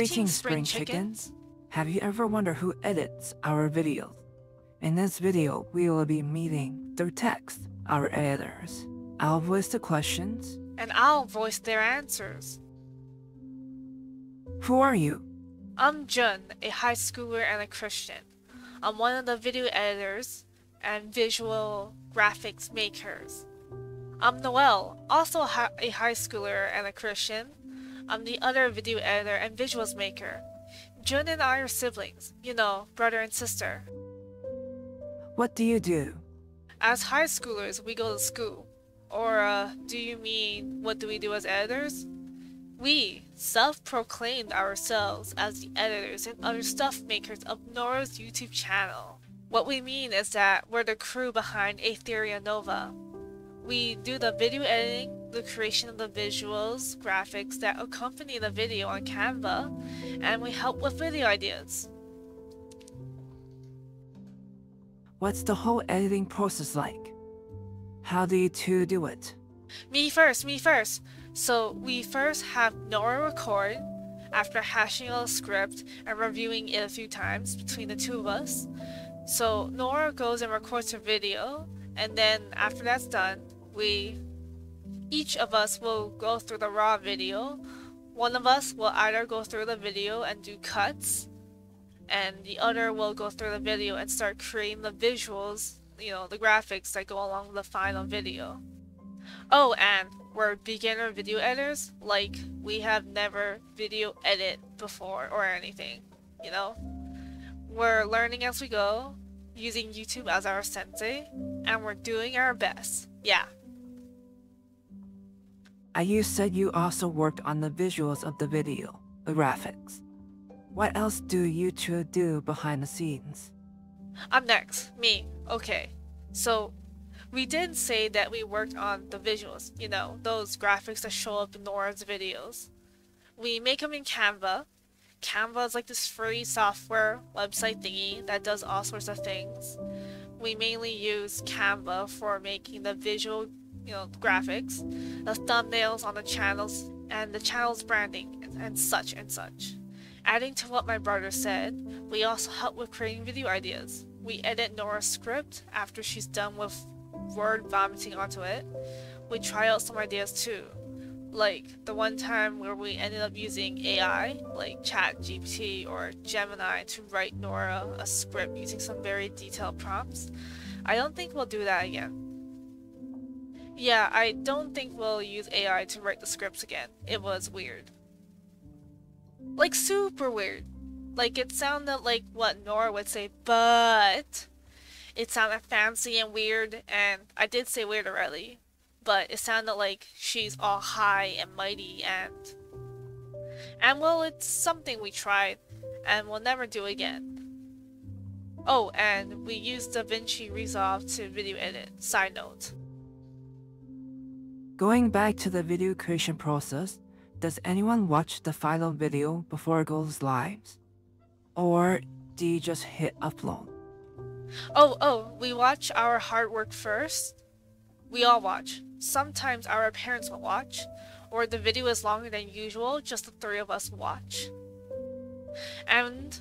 Greetings, spring chickens. Have you ever wondered who edits our videos? In this video, we will be meeting through text our editors. I'll voice the questions. And I'll voice their answers. Who are you? I'm Jun, a high schooler and a Christian. I'm one of the video editors and visual graphics makers. I'm Noel, also a high schooler and a Christian. I'm the other video editor and visuals maker. Jun and I are siblings, you know, brother and sister. What do you do? As high schoolers, we go to school. Or, uh, do you mean what do we do as editors? We self-proclaimed ourselves as the editors and other stuff makers of Nora's YouTube channel. What we mean is that we're the crew behind Aetheria Nova. We do the video editing, the creation of the visuals, graphics that accompany the video on Canva, and we help with video ideas. What's the whole editing process like? How do you two do it? Me first, me first. So we first have Nora record after hashing out a script and reviewing it a few times between the two of us. So Nora goes and records her video and then after that's done, we each of us will go through the raw video. One of us will either go through the video and do cuts and the other will go through the video and start creating the visuals, you know, the graphics that go along with the final video. Oh, and we're beginner video editors, like we have never video edit before or anything, you know? We're learning as we go, using YouTube as our sensei, and we're doing our best. Yeah. You said you also worked on the visuals of the video, the graphics. What else do you two do behind the scenes? I'm next. Me. Okay. So, we did say that we worked on the visuals, you know, those graphics that show up in Nora's videos. We make them in Canva. Canva is like this free software website thingy that does all sorts of things. We mainly use Canva for making the visual, you know, graphics, the thumbnails on the channels, and the channel's branding, and such and such. Adding to what my brother said, we also help with creating video ideas. We edit Nora's script after she's done with word vomiting onto it. We try out some ideas too. Like the one time where we ended up using AI, like ChatGPT or Gemini, to write Nora a script using some very detailed prompts. I don't think we'll do that again. Yeah, I don't think we'll use AI to write the scripts again. It was weird. Like super weird. Like it sounded like what Nora would say, but it sounded fancy and weird, and I did say weird already, but it sounded like she's all high and mighty and and well, it's something we tried and we'll never do again. Oh, and we used DaVinci Resolve to video edit. Side note. Going back to the video creation process, does anyone watch the final video before it goes live? Or do you just hit upload? Oh, oh, we watch our hard work first. We all watch. Sometimes our parents will watch, or the video is longer than usual, just the three of us watch. And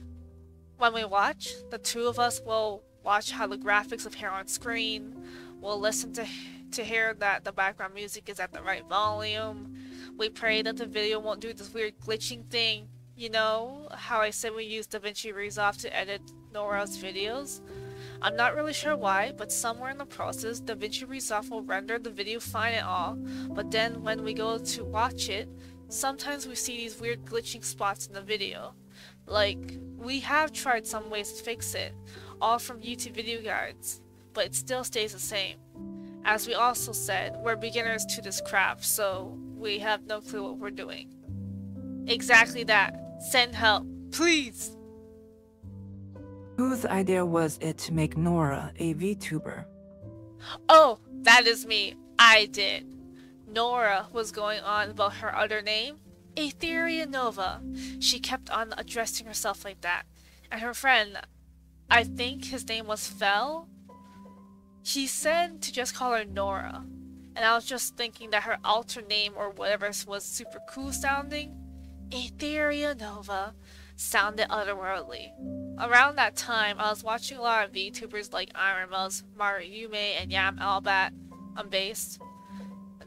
when we watch, the two of us will watch how the graphics appear on screen, we'll listen to, to hear that the background music is at the right volume, we pray that the video won't do this weird glitching thing. You know, how I said we use DaVinci Resolve to edit Nora's videos? I'm not really sure why, but somewhere in the process, DaVinci Resolve will render the video fine and all, but then when we go to watch it, sometimes we see these weird glitching spots in the video. Like, we have tried some ways to fix it, all from YouTube video guides, but it still stays the same. As we also said, we're beginners to this craft, so we have no clue what we're doing. Exactly that. Send help, please! Whose idea was it to make Nora a VTuber? Oh, that is me. I did. Nora was going on about her other name, Aetheria Nova. She kept on addressing herself like that. And her friend, I think his name was Fel, he said to just call her Nora. And I was just thinking that her alter name or whatever was super cool sounding. Aetheria Nova sounded otherworldly. Around that time, I was watching a lot of VTubers like Iron Ironmouse, Mariume, and Yam Albat on Based.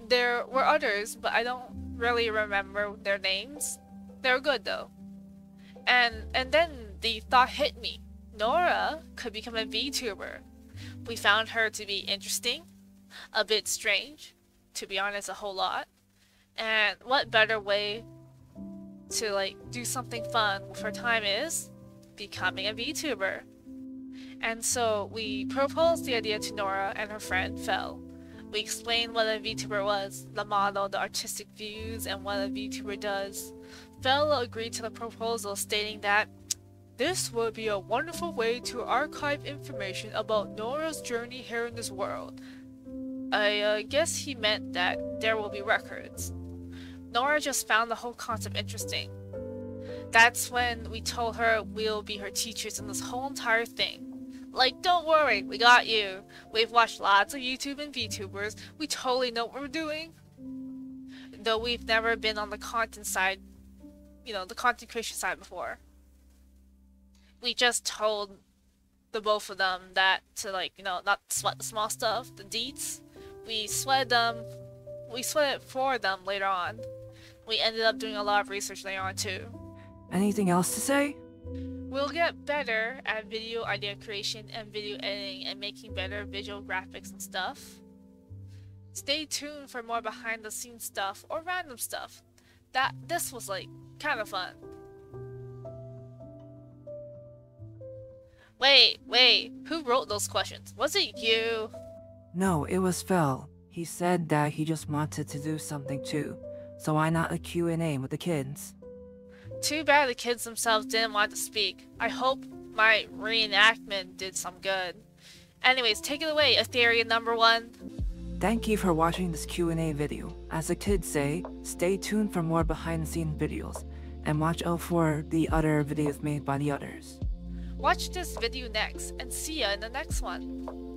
There were others, but I don't really remember their names. They were good though. And and then the thought hit me. Nora could become a VTuber. We found her to be interesting, a bit strange, to be honest, a whole lot. And what better way to like do something fun with her time is becoming a VTuber. And so we proposed the idea to Nora and her friend Fel. We explained what a VTuber was, the model, the artistic views, and what a VTuber does. Fel agreed to the proposal, stating that this would be a wonderful way to archive information about Nora's journey here in this world. I uh, guess he meant that there will be records. Nora just found the whole concept interesting. That's when we told her we'll be her teachers in this whole entire thing. Like, don't worry, we got you. We've watched lots of YouTube and VTubers. We totally know what we're doing. Though we've never been on the content side, you know, the content creation side before. We just told the both of them that to like, you know, not sweat the small stuff, the deets. We sweated them, we sweat it for them later on. We ended up doing a lot of research later on too. Anything else to say? We'll get better at video idea creation and video editing and making better visual graphics and stuff. Stay tuned for more behind the scenes stuff or random stuff. That this was like kind of fun. Wait, wait, who wrote those questions? Was it you? No, it was Fel. He said that he just wanted to do something too. So why not a Q&A with the kids? Too bad the kids themselves didn't want to speak. I hope my reenactment did some good. Anyways, take it away, Aetheria number one. Thank you for watching this Q&A video. As the kids say, stay tuned for more behind the scenes videos, and watch out for the other videos made by the others. Watch this video next, and see ya in the next one.